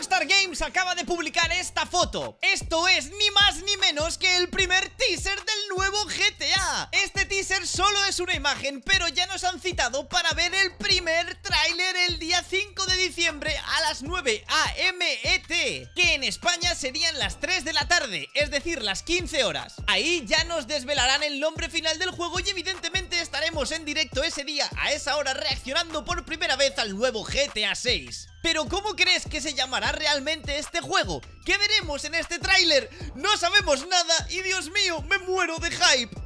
Rockstar Games acaba de publicar esta foto. Esto es ni más ni menos que el primer teaser del nuevo GTA Este teaser solo es una imagen, pero ya nos han citado para ver el primer tráiler el día 5 de diciembre a las 9 AMET Que en España serían las 3 de la tarde, es decir, las 15 horas. Ahí ya nos desvelarán el nombre final del juego y evidentemente en directo ese día a esa hora reaccionando por primera vez al nuevo GTA 6 pero ¿cómo crees que se llamará realmente este juego? ¿Qué veremos en este tráiler? No sabemos nada y Dios mío, me muero de hype